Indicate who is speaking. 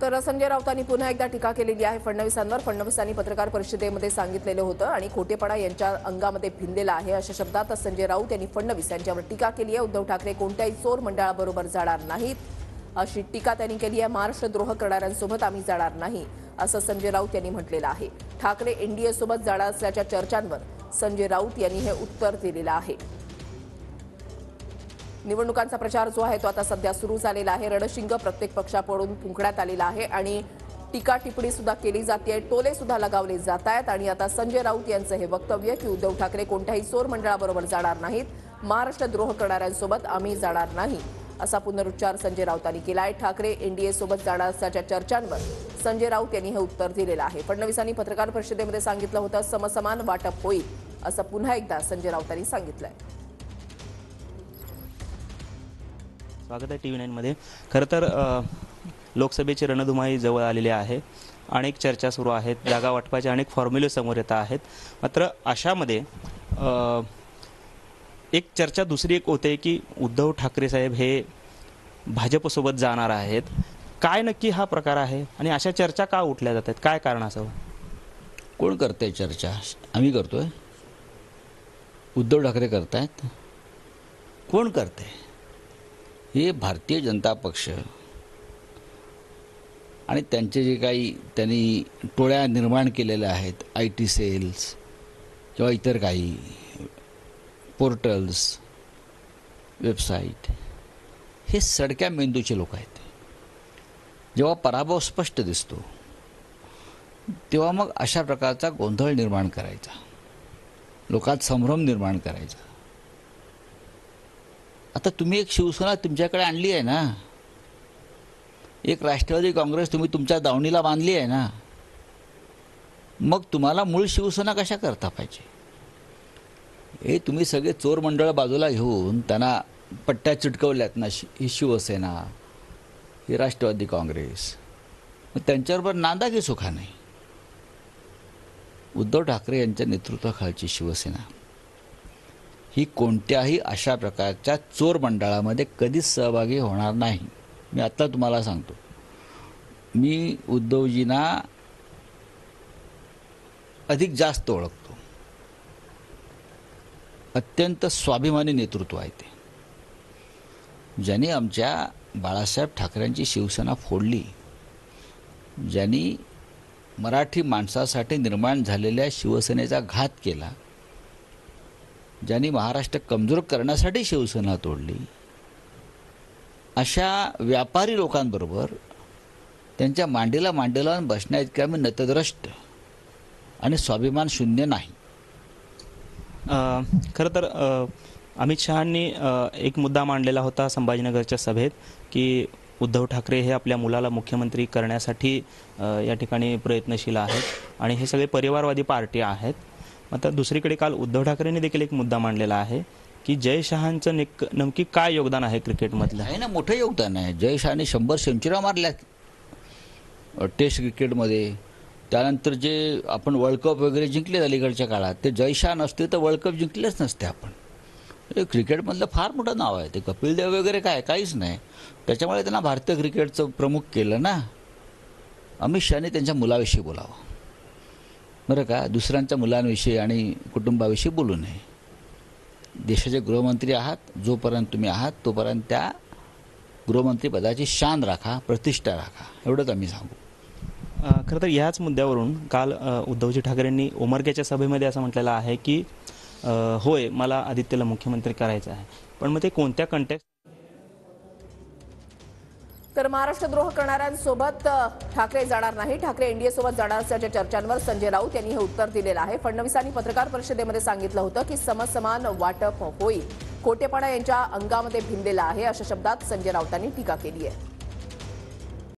Speaker 1: तर संजय राऊतांनी पुन्हा एकदा टीका केलेली आहे फडणवीसांवर. फडणवीसांनी पत्रकार परिषदेमध्ये सांगितलेलं होतं आणि खोटेपणा यांच्या अंगामध्ये भिनलेला आहे अशा शब्दात संजय राऊत यांनी फडणवीस यांच्यावर टीका केली आहे. उद्धव ठाकरे कोणत्याही चोर मंडळाबरोबर जाणार नाहीत. अशी टीका त्यांनी केली आहे. महाराष्ट्रद्रोह करणाऱ्यांसोबत आम्ही जाणार नाही असं संजय राऊत यांनी म्हटलेलं आहे. ठाकरे एनडीए सोबत जाणार असल्याच्या चर्चांवर संजय राऊत यांनी हे उत्तर दिलेलं आहे. निवडणुकांचा प्रचार जो आहे तो आता सध्या सुरू झालेला आहे. रणशिंग प्रत्येक पक्षाकडून फुंकण्यात आलेला आहे आणि टीका टिप्पणी सुद्धा केली जाते. टोले सुद्धा लगावले जात आहेत आणि आता संजय राऊत यांचं हे वक्तव्य की उद्धव ठाकरे कोणत्याही चोर मंडळाबरोबर जाणार नाहीत. महाराष्ट्र द्रोह करणाऱ्यांसोबत आम्ही जाणार नाही असा पुनरुच्चार संजय राऊतांनी केला आहे ठाकरे एनडीए सोबत जाणार असल्याच्या चर्चांवर संजय राऊत यांनी हे उत्तर दिलेलं आहे. फडणवीसांनी पत्रकार परिषदेमध्ये सांगितलं होतं समसमान वाटप होईल असं पुन्हा एकदा संजय राऊतांनी आहे
Speaker 2: स्वागत आहे टी व्ही नाईनमध्ये. खरं तर लोकसभेची रणधुमाई जवळ आलेली आहे. अनेक चर्चा सुरू आहेत जागा वाटपाचे अनेक फॉर्म्युले समोर येत आहेत. मात्र अशामध्ये एक चर्चा दुसरी एक होते की उद्धव ठाकरे साहेब हे भाजपसोबत जाणार आहेत. काय नक्की हा प्रकार आहे? आणि अशा चर्चा का उठल्या जात आहेत? काय कारण असावं?
Speaker 3: कोण करते चर्चा? आम्ही करतोय. उद्धव ठाकरे करतायत. कोण करते? हे भारतीय जनता पक्ष आणि त्यांचे जे काही त्यांनी टोळ्या निर्माण केलेल्या आहेत आय टी सेल्स किंवा इतर काही पोर्टल्स वेबसाईट हे सडक्या मेंदूचे लोक आहेत. जेव्हा पराभव स्पष्ट दिसतो तेव्हा मग अशा प्रकारचा गोंधळ निर्माण करायचा. लोकात संभ्रम निर्माण करायचा. आता तुम्ही एक शिवसेना तुमच्याकडे आणली आहे ना. एक राष्ट्रवादी काँग्रेस तुम्ही तुमच्या दावणीला बांधली आहे ना. मग तुम्हाला मूळ शिवसेना कशा करता पाहिजे? हे तुम्ही सगळे चोर मंडळ बाजूला घेऊन त्यांना पट्ट्या चिटकवल्यात ना शि ही शिवसेना ही राष्ट्रवादी काँग्रेस. मग त्यांच्याबरोबर नांदा की सुखा नाही उद्धव ठाकरे यांच्या नेतृत्वाखालची शिवसेना. ही कोणत्याही अशा प्रकारच्या चोर मंडळामध्ये कधीच सहभागी होणार नाही. मी आत्ता तुम्हाला सांगतो. मी उद्धवजींना अधिक जास्त ओळखतो. अत्यंत स्वाभिमानी नेतृत्व आहे ते. ज्यांनी आमच्या बाळासाहेब ठाकरेंची शिवसेना फोडली ज्यांनी मराठी माणसासाठी निर्माण झालेल्या शिवसेनेचा घात केला ज्यांनी महाराष्ट्र कमजोर करण्यासाठी शिवसेना तोडली अशा व्यापारी लोकांबरोबर त्यांच्या मांडीला मांडीला बसण्या इतके आम्ही नतद्रष्ट आणि स्वाभिमान शून्य नाही.
Speaker 2: खरं तर अमित शहांनी एक मुद्दा मांडलेला होता संभाजीनगरच्या सभेत की उद्धव ठाकरे हे आपल्या मुलाला मुख्यमंत्री करण्यासाठी या ठिकाणी प्रयत्नशील आहेत. आणि हे सगळे परिवारवादी पार्टी आहेत. मात्र दुसरीकडे काल उद्धव ठाकरेंनी देखील एक मुद्दा मांडलेला आहे की जय शहांचं नेक नमकी काय योगदान आहे क्रिकेटमधलं?
Speaker 3: आहे ना मोठं योगदान आहे. जय शहाने शंभर सेंचुऱ्या मारल्या. टेस्ट क्रिकेटमध्ये. त्यानंतर जे आपण वर्ल्ड कप वगैरे जिंकले अलीकडच्या काळात ते जय शहा नसते तर वर्ल्ड कप जिंकलेच नसते आपण. म्हणजे क्रिकेटमधलं फार मोठं नाव आहे. ते कपिल देव वगैरे काय काहीच नाही. त्याच्यामुळे त्यांना भारतीय क्रिकेटचं प्रमुख केलं ना. अमित शहाने त्यांच्या मुलाविषयी बोलावं. बरं का दुसऱ्यांच्या मुलांविषयी आणि कुटुंबाविषयी बोलू नये. देशाचे गृहमंत्री आहात जोपर्यंत तुम्ही आहात तोपर्यंत त्या गृहमंत्रीपदाची शान राखा प्रतिष्ठा राखा. एवढंच आम्ही सांगू.
Speaker 2: खरं तर याच मुद्द्यावरून काल उद्धवजी ठाकरेंनी उमरग्याच्या सभेमध्ये असं म्हटलेलं आहे की होय मला आदित्यला मुख्यमंत्री करायचं आहे. पण मग ते कोणत्या कंटेक्ट
Speaker 1: तर महाराष्ट्रद्रोह करणाऱ्यांसोबत ठाकरे जाणार नाही. ठाकरे एनडीए सोबत जाणार असल्याच्या चर्चांवर संजय राऊत यांनी हे उत्तर दिलेलं आहे. फडणवीसांनी पत्रकार परिषदेमध्ये सांगितलं होतं की समसमान वाटप होईल. खोटेपणा यांच्या अंगामध्ये भिनलेला आहे अशा शब्दात संजय राऊतांनी टीका केली आहे.